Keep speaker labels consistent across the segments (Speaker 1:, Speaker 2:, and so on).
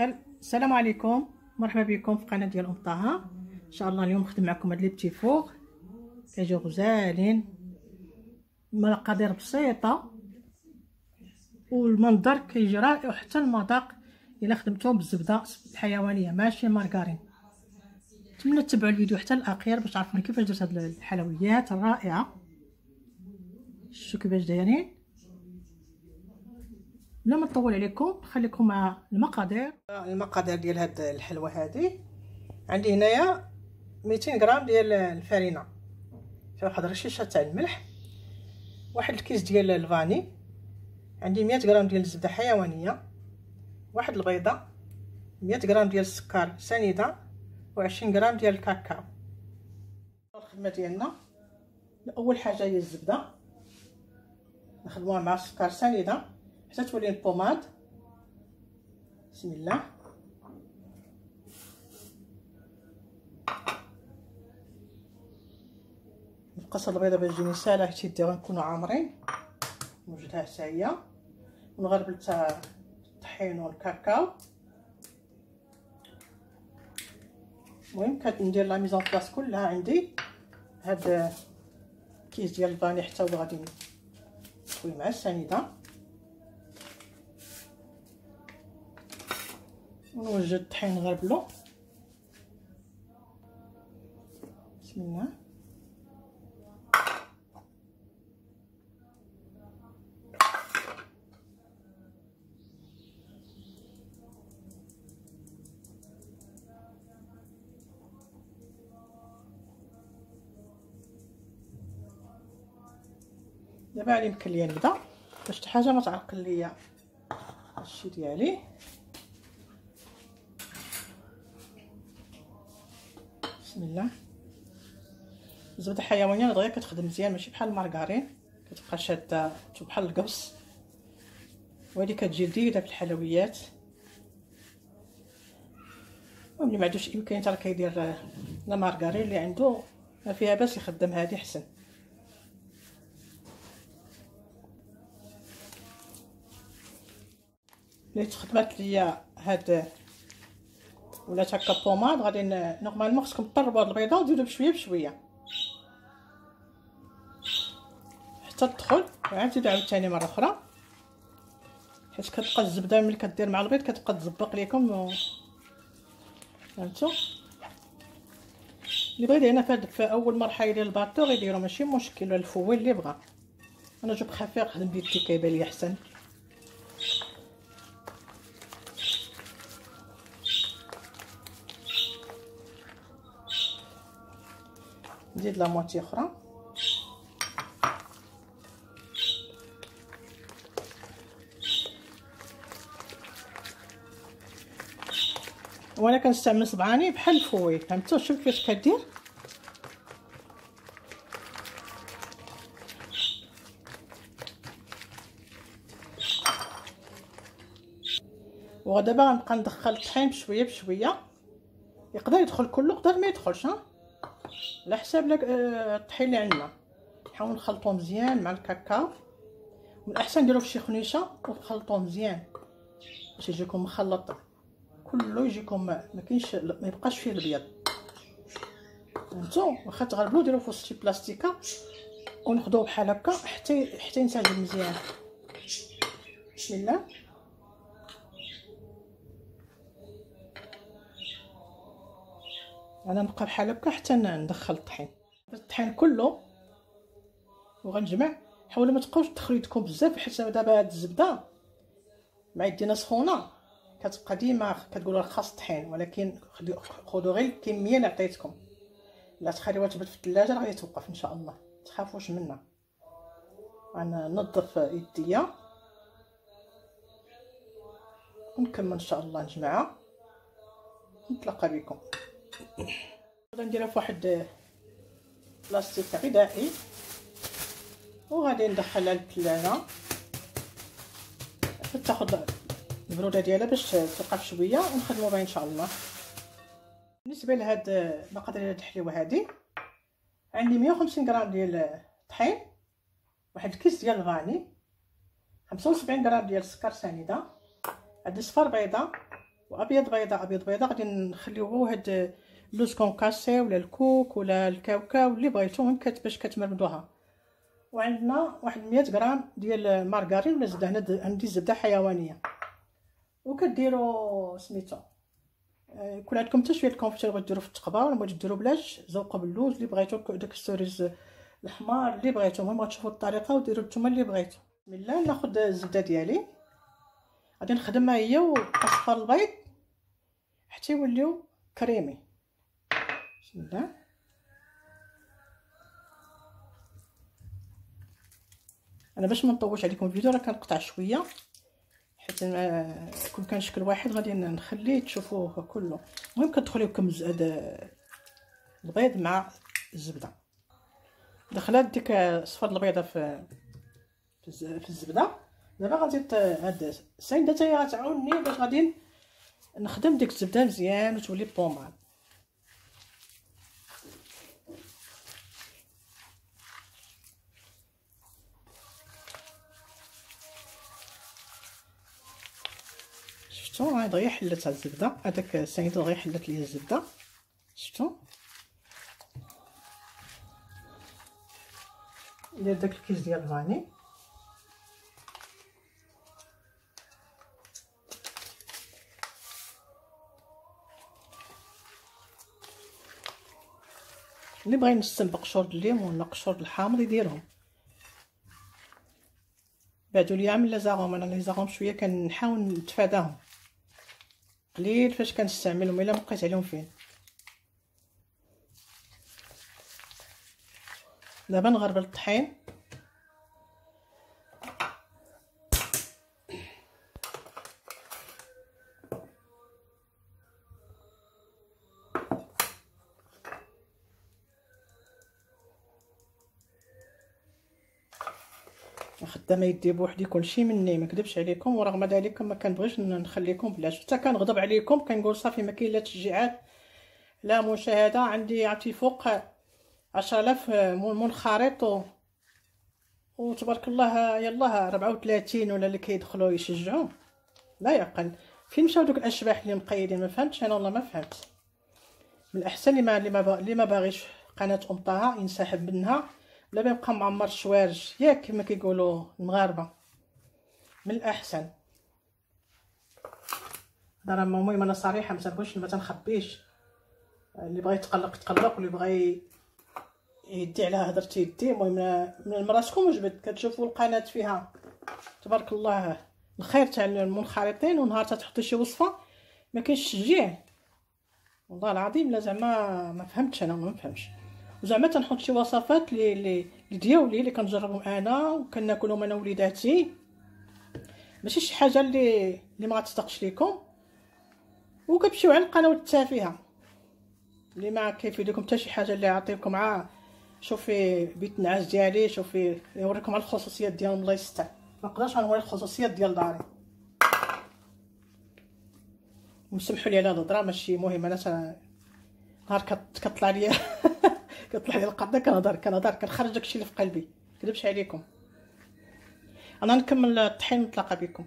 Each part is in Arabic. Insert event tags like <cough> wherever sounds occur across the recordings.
Speaker 1: سل... السلام عليكم. مرحبا بكم في قناة ديال أم طه. إن شاء الله اليوم نخدم معكم هاد les petits fours كيجيو غزالين. مقادير بسيطة. والمنظر كيجي رائع وحتى المذاق. إلا خدمتوه بالزبدة الحيوانية. ماشي مارغرين. نتمنى تتبعوا الفيديو حتى الأخير باش تعرفوا كيفاش درت هاد الحلويات الرائعة. شوفوا كيفاش دايرين؟ بلا ما نطول عليكم نخليكم مع المقادير. المقادير ديال هاد الحلوة هذه عندي هنايا 200 غرام ديال الفرينة. فيها واحد الرشيشه تاع الملح. واحد الكيس ديال الفاني. عندي 100 غرام ديال الزبده حيوانية. واحد البيضة. 100 غرام ديال السكر سنيدة. و20 غرام ديال الكاكاو الخدمة ديالنا. اول حاجة هي الزبدة. نخدموها مع السكر سنيدة. حتى تولي البوماد بسم الله. نقص البيضة باش تجيني ساهله حيت يديو نكونوا عامرين. نوجدها حتى هي. ونغربل حتى الطحين والكاكاو. المهم كندير لا ميزون بلاص كلها عندي. هاد كيس ديال الفاني حتى هو غادي نطوي مع السنيدة. ونوجد الطحين نغربلو بسم الله. دابا علي يمكن ليا نبدا باش شي حاجة ما تعرقل ليا الشي ديالي. بسم الله. الزبده الحيوانيه دغيا كتخدم مزيان ماشي بحال المارغرين كتبقى شادة بحال القبص وهذه كتجي لذيذه في الحلويات. واللي ما عندوش امكانيه راه كيدير لا مارغرين اللي عنده ما فيها باس يخدم هذه حسن اللي تخدمات ليا هاد ولات هكا pommade غادي normalement خصكم تطربوا البيضة وديروا بشوية بشوية. حتى تدخل وعاد تزيدوا عاوتاني مرة أخرى. حيت كتبقى الزبدة ملي كدير مع البيض كتبقى تزبق لكم و... فهمتوا اللي بغى هنا في, في أول مرحلة ديال ال batteur غيديروا ماشي مشكل la feuille اللي بغى أنا je préfère نخدم بيدي كيبان لي أحسن. نزيد la moitié أخرى. وأنا كنستعمل صبعاني بحال الفوي فهمتوا شوف كيفاش كدير. ودابا غنبقى ندخل الطحين بشوية بشوية. يقدر يدخل كله يقدر ما يدخلش ها. على حساب الطحين اللي عندنا نحاول نخلطو مزيان مع الكاكاو من الأحسن نديرو فشي خنيشة ونخلطوه مزيان. باش يجيكم مخلط كله يجيكم ما كاينش ما يبقاش فيه الابيض فهمتوا واخا تغربلو ديرو في شي بلاستيكة وناخذوه بحال هكا حتى حتى ينسجم مزيان. بسم الله. أنا نبقى بحال هكا حتى ندخل الطحين. الطحين كله وغنجمع. حاولوا ما تبقاوش تدخلوا يدكم بزاف حيت دابا هاد الزبده مع يدينا سخونه كتبقى ديما كتقولوا خاص طحين ولكن خذوا غير الكمية اللي عطيتكم. لا تخليوها تبات في الثلاجه راه توقف إن شاء الله. تخافوش منها أنا نظف يديا. ونكمل إن شاء الله نجمعها. نتلاقى بكم. غادي نديرها فواحد بلاستيك غذائي وغادي ندخلها للثلاجه حتى تاخذ البروده ديالها باش توقف شوية ونخدموا بها ان شاء الله بالنسبة لهاد المقادير ديال الحليوه هادي عندي 150 غرام ديال الطحين واحد الكيس ديال الفاني 75 غرام ديال السكر سنيده عندي صفار بيضه وابيض بيضاء ابيض بيضاء غادي نخليو هو هاد اللوز concassé ولا الكوك ولا الكاوكاو اللي بغيتو المهم باش كتمرمدوها وعندنا واحد 100 غرام ديال مارغرين ولا زبدة. هنا عندي زبدة حيوانية. وكديروا سميتو. يكون عندكم حتى شوية ال confiture غديروا في التقبه ولا بغيتو ديروا بلاش زوقوا باللوز اللي بغيتو داك ال cerise الحمار اللي بغيتو. المهم غتشوفوا الطريقة وديروا نتوما اللي بغيتو. بسم الله ناخذ الزبدة ديالي. غادي نخدمها هي واصفر البيض حتى يوليو كريمي. الله أنا باش ما نطولش عليكم الفيديو راه كنقطع شوية. حيت كون كان شكل واحد غادي نخليه تشوفوه كله. المهم كتدخلوا لكم هذا البيض مع الزبدة. دخلات ديك صفر البيضة في في الزبدة. دابا غادي هاد السيده حتى هي غتعاونني باش غادي نخدم ديك الزبدة مزيان وتولي بوماد شفتو؟ هاي دغيا حلت هاد الزبدة. هذاك السيد دغيا حلت لي الزبدة. شفتو؟ ندير داك الكيس ديال الفاني. اللي بغى ينسم بقشور الليمون ولا قشور الحامض يديرهم. بعدو لي عامل لازاغوم أنا لازاغوم شوية كنحاول نتفاداهم. قليل فاش كنستعملهم إلا مبقيت عليهم فين. دابا نغربل الطحين. خدامه يدي بوحدي كلشي مني ما كذبش عليكم ورغم ذلك ما كنبغيش نخليكم بلاش. حتى كنغضب عليكم كنقول صافي ما كاين لا تشجيعات لا مشاهدة. عندي عرفتي فوق 10000 منخرط وتبارك الله يلاه 34 ولا اللي كيدخلوا يشجعوا. لا يعقل فين مشاو دوك الأشباح اللي مقيدين؟ ما فهمتش أنا والله ما فهمت. من الأحسن اللي ما اللي ما باغيش قناة ام طه ينسحب منها. ولا يبقى معمر الشوارج ياك كما كيقولوا المغاربة. من الأحسن. راه المهم أنا صريحة ما تنبغيش ما تنخبيش. اللي بغى يتقلق يتقلق واللي بغى يدي على هضرتي يدي. المهم من راسكم وجبد كتشوفوا القناة فيها. تبارك الله. الخير تاع المنخرطين ونهار تحطي شي وصفة ما كاينش تشجيع والله العظيم لا زعما ما فهمتش أنا ما فهمتش. زعما تنحط شي وصفات لي لي ديالي اللي كنجربهم أنا وكناكلهم أنا وليداتي ماشي شي حاجة اللي اللي ما غتصدقش ليكم. وكتمشيو على القنوات التافهه اللي ما كيفيدكم حتى شي حاجة اللي يعطيكم ع شوفي بيت النعاس ديالي شوفي يوريكم على الخصوصيات ديالهم الله يستر. ما نقدرش نوري الخصوصيات ديال داري. وسمحوا لي على الهضره ماشي مهم أنا نهار كطلع ليا. <laughs> كطلع لي القرده كنهضر كنهضر كنخرج داكشي اللي في قلبي. كذبش عليكم أنا نكمل الطحين ونتلاقى بكم.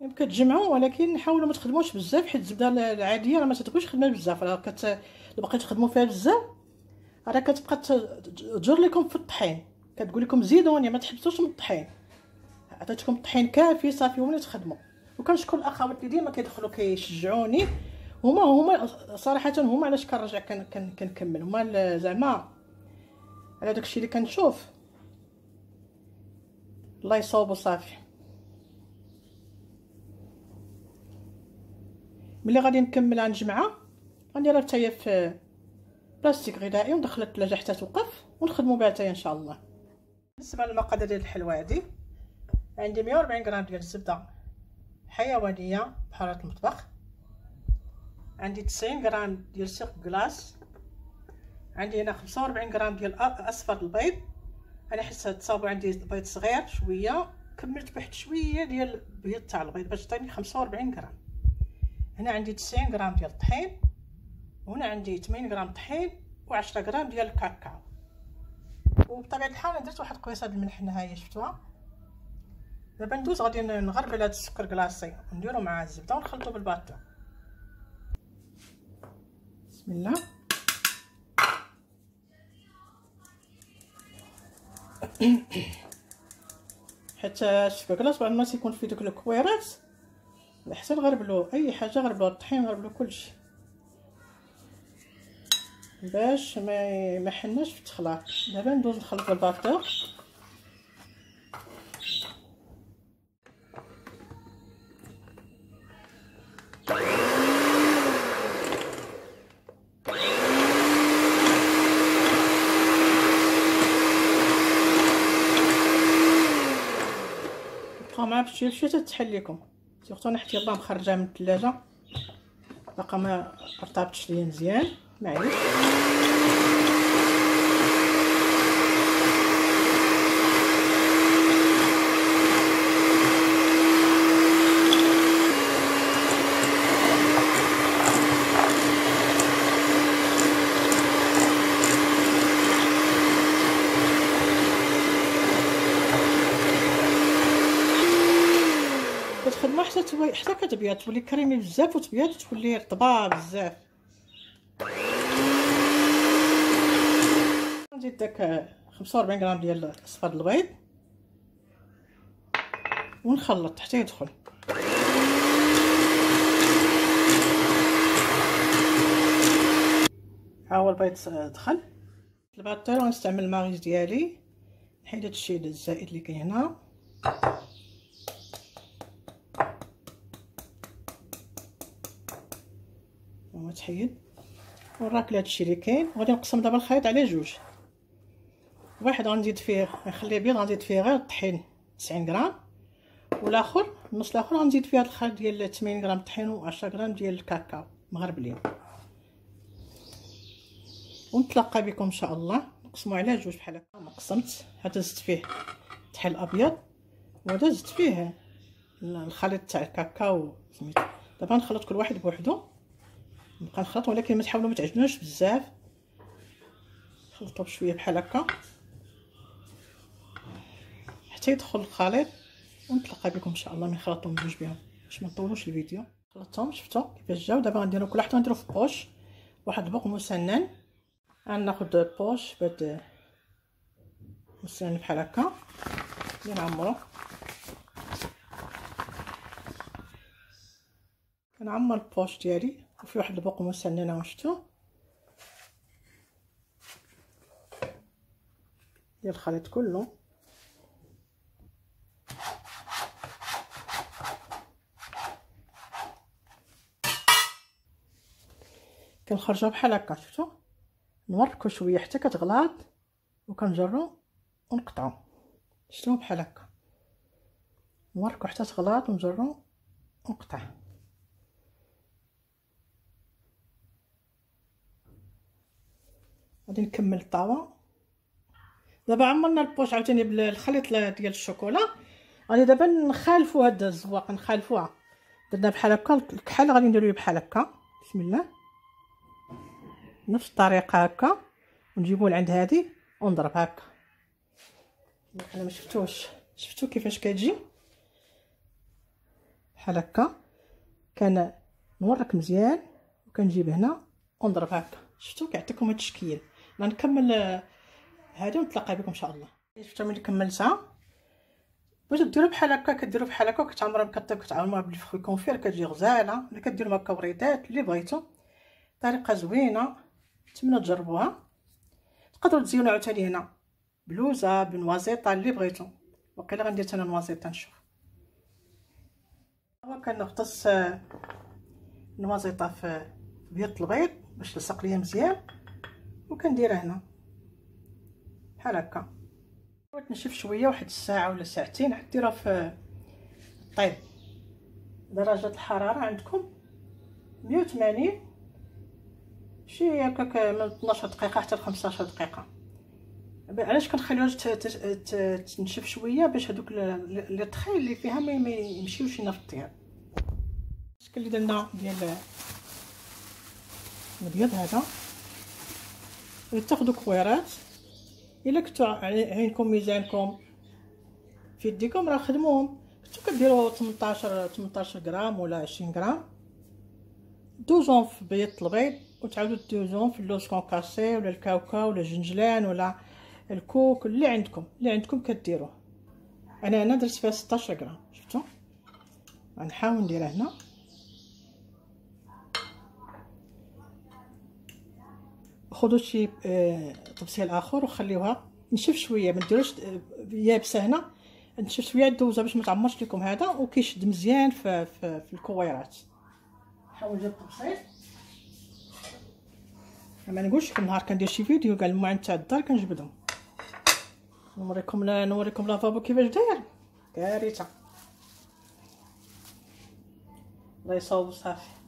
Speaker 1: يمكن تجمعوا ولكن حاولوا ما تخدموش بزاف حيت الزبدة العادية راه ما تتبغيش خدمة بزاف. راه كت إلا بقيتو تخدموا فيها بزاف راه كتبقى تجر لكم في الطحين. كتقول لكم زيدوني ما تحبسوش من الطحين. عطيتكم الطحين كافي صافي وملي تخدموا وكنشكر الأخوات اللي ديما كيدخلوا كيشجعوني. هما هما صراحة هما علاش كنرجع كنكمل. هما زعما على داكشي اللي كنشوف. الله يصوبو صافي. ملي غادي نكمل نجمعها غنديرها حتى هي في بلاستيك غذائي وندخلها الثلاجه حتى توقف ونخدموا بها حتى إن شاء الله. بالنسبة للمقادير ديال الحلوه هادي عندي 140 غرام ديال الزبده حيوانية بحراره المطبخ عندي 90 غرام ديال سيرك كلاص عندي هنا 45 غرام ديال أصفر البيض. أنا حيت تصاوبوا عندي البيض صغير شوية كملت بواحد شوية ديال البيض تاع البيض باش تعطيني 45 غرام. هنا عندي 90 غرام ديال الطحين وهنا عندي 80 غرام طحين و10 غرام ديال الكاكاو. وبطبيعة الحال درت واحد قويصه د الملح هنا شفتوها؟ دابا ندوز غادي نغربل هذا السكر كلاصي ونديرو مع الزبدة ونخلطو بالباطو بسم الله. حتى الشبكلاط بعض المرات يكون في دوك الكويرات. حتى نغربلو أي حاجة غربلو الطحين غربلو كلشي باش ما ما حناش في التخلاط دابا ندوز نخلط الباطور معاه بشويه بشويه تتحل لكم سيرتو أنا حتى يلاه مخرجاها من الثلاجه باقا ما ارتبطش ليا مزيان. معليش كتخدمو حتى كتبيض تولي كريمي بزاف وتبيض وتولي رطبة بزاف. نزيد داك 45 غرام ديال صفاد البيض. ونخلط حتى يدخل. ها هو البيض دخل. الباطير غنستعمل الماغيز ديالي. نحيد هادشي الزائد اللي كاين هنا. تحيد وراك هادشي اللي كاين. وغادي نقسم دابا الخليط على جوج. واحد غنزيد فيه نخليه بيض غنزيد فيه غير الطحين 90 غرام. والآخر النص الآخر غنزيد فيه هاد الخليط ديال 80 غرام طحين و10 غرام ديال الكاكاو. مغربلين ونتلاقى بكم إن شاء الله. نقسمو على جوج بحال هكا. ما قسمت هذا زدت فيه طحين أبيض. وهذا زدت فيه الخليط تاع الكاكاو سميتو. دابا نخلط كل واحد بوحدو. نبقى نخلط ولكن ما تحاولوا ما تعجنوش بزاف. خلطوا بشويه بحال هكا. حتى يدخل الخليط ونتلاقى بكم إن شاء الله من خلطهم بجوج بهم باش ما نطولوش الفيديو. خلطتهم شفتوا كيفاش جاو؟ دابا غنديرو كل واحد غنديرو في بوش. واحد البوق مسنن. غناخد بوش بهاد مسنن بحال هكا. نعمرو. كنعمر البوش ديالي. وفي واحد البوق مسننه شفتوا ديال الخليط كله. كنخرجوها بحال هكا شفتوا نوركو شوية حتى كتغلاط وكنجرو ونقطعو. شفتوا بحال هكا؟ نوركو حتى تغلاط ونجرو ونقطع غادي نكمل الطاوة. دابا عمرنا ال poche عاوتاني بالخليط ديال الشوكولا. غادي دابا نخالفوا هاد الزواق نخالفوها. درنا بحال هكا الكحل غادي نديرو بحال هكا. بسم الله. نفس الطريقة هكا. ونجيبو لعند هادي ونضرب هكا. أنا ما شفتوش. شفتو كيفاش كتجي؟ بحال هكا. كان نورك مزيان. وكنجيب هنا ونضرب هكا. شفتو؟ كيعطيكم هاد التشكيل. غنكمل هادي ونتلاقى بكم إن شاء الله. شفتوا ملي كملتها؟ باش ديروا بحال هكا كديروا بحال هكا كتعمروا كطيب كتعمروها بالفخوي كونفير كتجي غزالة. ولا كديروا هكا وريدات اللي بغيتو. طريقة زوينة نتمنى تجربوها. تقدروا تزينوا عاوتاني هنا. بلوزة بنوازيطة اللي بغيتو. وقيلا غندير أنا نوازيطة نشوف. هو كنغطس نوازيطة في بيض البيض باش تلصق ليا مزيان. وكنديرها هنا. بحال هكا. تنشف شوية واحد الساعة ولا ساعتين حتى ديرها في طيب درجة الحرارة عندكم؟ 180 شي هكاك من 12 دقيقة حتى ل 15 دقيقه علاش كنخليوها تنشف شوية باش هذوك لي طخي اللي فيها ما يمشيوش لينا في الطياب الشكل اللي درنا ديال البيض هذا. تاخذوا كويرات. إلا كنتو عينكم ميزانكم في يديكم راه خدموهم. كنتو كديروا 18 18 غرام ولا 20 غرام. دوزون في بيض البيض وتعاودوا دوزون في اللوز concassé ولا الكاوكاو ولا الجنجلان ولا الكوك اللي عندكم اللي عندكم كديروه. أنا هنا درت فيها 16 غرام شفتوا؟ غنحاول نديرها هنا. خذوا شي آه، طبسيل اخر وخليوها. نشف شوية ما ديروش آه، يابسه هنا. نشف شوية الدوزة باش ما تعمرش لكم هذا وكيشد مزيان في, في, في الكويرات. نحاول نجيب الطبسيل ما نقولش كل نهار كندير شي فيديو كاع المعن تاع الدار كنجبدهم نوريكم لا نوريكم لافابو كيفاش داير. كارثة. الله يصاوب صافي.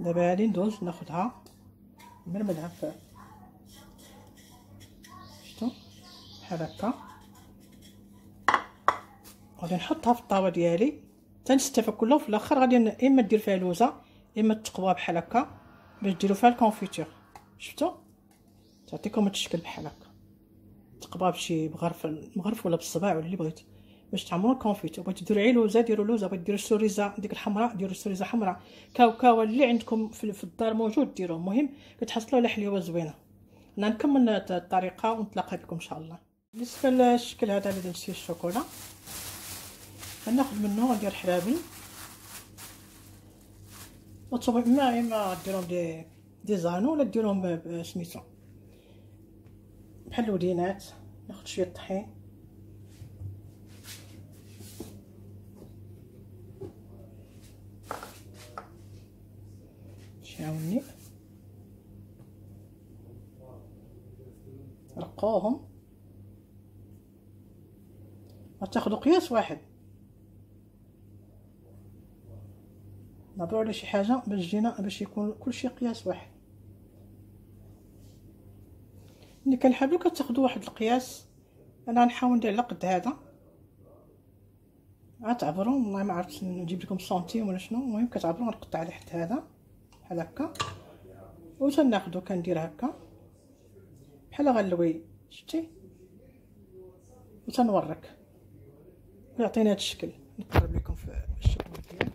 Speaker 1: دابا هادي ندوز ناخدها نمرمدها في شفتو؟ بحال هكا. غادي نحطها في الطاوه ديالي. تنستفى كله في الآخر غادي إما دير فيها لوزة إما تقبوها بحال هكا باش ديروا فيها ال confiture شفتو؟ تعطيكم التشكل بحال هكا. تقبوها بشي بغرف مغرف ولا بالصباع ولا اللي بغيتي. باش تعملوا ال confiture بغيتو ديروا عي لوزه ديروا لوزة بغيتو ديروا السوريزه ديك الحمراء ديروا السوريزه حمراء. كاوكاو اللي عندكم في الدار موجود ديروه المهم كتحصلوا على حليوة زوينة. أنا نكمل الطريقة ونتلاقى بكم إن شاء الله. بالنسبة للشكل هذا اللي درت فيه الشوكولا غناخذ منه غندير حلابي. مطلوب اما اما ديرهم دي دي زانو ولا ديرهم سميتو بحال الودينات ناخذ شوية طحين. شاوني رقوهم غتاخدو قياس واحد. نهضروا على شي حاجة باش جينا باش يكون كلشي قياس واحد. ملي كنحابلو كتاخدو واحد القياس. أنا غنحاول ندير على قد هذا. غتعبروا والله ما عرفت نجيب لكم سنتيم ولا شنو. المهم كتعبروا غنقطع على حد هذا. بحال هكا و تناخدو كندير هكا؟ بحال غنلوي شتي و تنورك يعطينا هذا الشكل. نقرب لكم في الشكل ديالو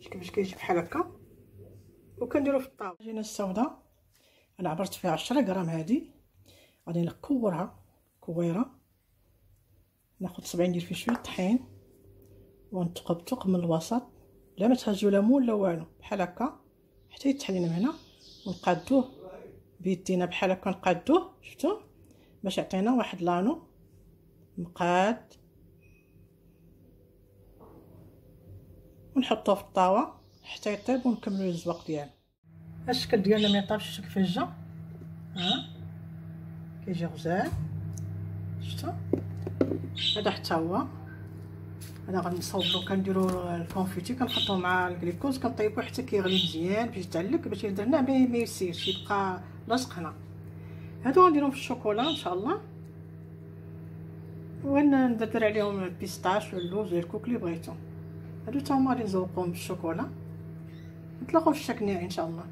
Speaker 1: كيفاش كيجي بحال هكا. وكنديرو في الطاولة. جينا السوداء. أنا عبرت فيها عشرة غرام هادي. غادي نكورها كويرة. ناخد سبعين ندير فيه شوية طحين. ونتقب تقب من الوسط. لا ما تهزو ليمون لا والو. بحال هكا. حتى يتحلينا من هنا. ونقادوه بيدينا بحال هكا نقادوه. شفتو؟ باش يعطينا واحد لانو. مقاد. ونحطوه في الطاوة حتى يطيب ونكملو الزواق ديالو. الشكل ديالنا ما يطابش شوف كيفاش جا ها؟ كيجي غزال. شفتو؟ هذا حتى هو. أنا غنصوبو كنديرو ال confiture كنحطوه مع الكليكوز كنطيبوه حتى كيغلي مزيان باش يتعلق باش درنا ما يسيرش يبقى لاصق هنا. هادو غنديرهم في الشوكولا إن شاء الله. وندير عليهم ال pistache واللوز والكوك اللي بغيتو. هادو تا هما غادي بالشوكولا. نتلاقاو في الشكل إن شاء الله.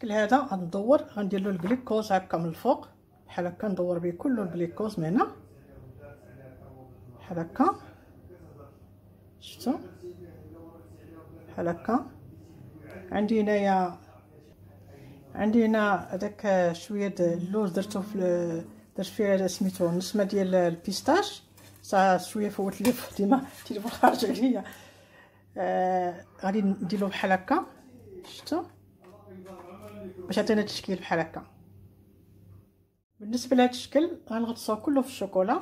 Speaker 1: الشكل هذا غندور غندير له الجليكوز هكا من الفوق بحال هكا ندور به كله الجليكوز من هنا. بحال هكا. شفتوا؟ بحال هكا. عندي هنايا عندي هنا هذاك شوية اللوز درتو في درت فيه سميتو النسمه ديال ال pistache صا شوية فوت لي ديما التليفون خارج عليا آه غادي نديرو بحال هكا. شفتوا؟ باش عطينا التشكيل بحال هكا. بالنسبة لهذا الشكل غنغطسوه كله في الشوكولا.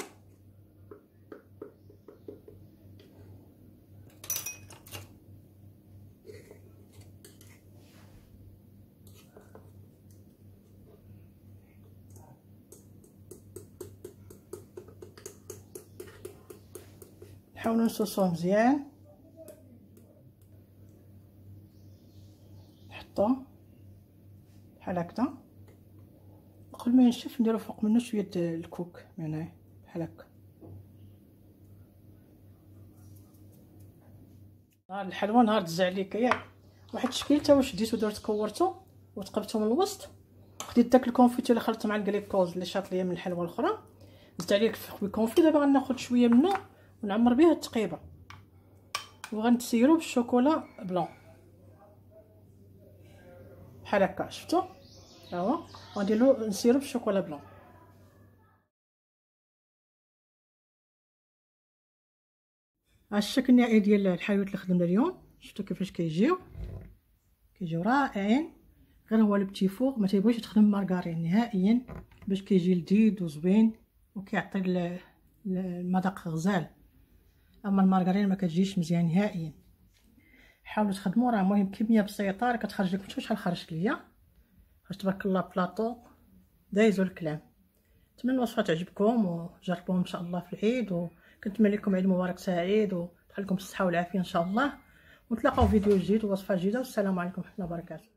Speaker 1: نحاولوا نصوصوه مزيان. نحطوه بحال هكذا قبل ما ينشف نديرو فوق منه شوية الكوك من بحال هكا نهار الحلوى نهار تزع عليك ياك واحد الشكل واش ديتو درت كورتو وتقبتو من الوسط. خديت داك الكونفيتو اللي خلطت مع الكليكوز اللي شاط ليا من الحلوى الأخرى. زدت عليه ال fruits confits دابا غناخد شوية منه ونعمر به التقيبة. وغنتسيرو بال chocolat blanc. بحال هكا شفتو؟ ها هو غنديرو نسيرو بال chocolat blanc ها الشكل النهائي ديال الحلويات اللي خدمنا اليوم شفتوا كيفاش كيجيو؟ كيجيو رائعين. غير هو ال petit four ما تيبغيش تخدم مارغارين نهائيا باش كيجي لذيذ وزوين وكيعطي المذاق غزال. أما المارغرين ما كتجيش مزيان نهائيا. حاولوا تخدموا راه المهم كمية بسيطة راه كتخرج لكم شحال خرجت ليا. تبارك الله بلاطو. دايزو الكلام. نتمنى الوصفه تعجبكم وجربوهم إن شاء الله في العيد وكنتمنى لكم عيد مبارك سعيد وتحل لكم بالصحة والعافية إن شاء الله. ونتلاقاو في فيديو جديد ووصفة جديدة والسلام عليكم ورحمة الله وبركاته.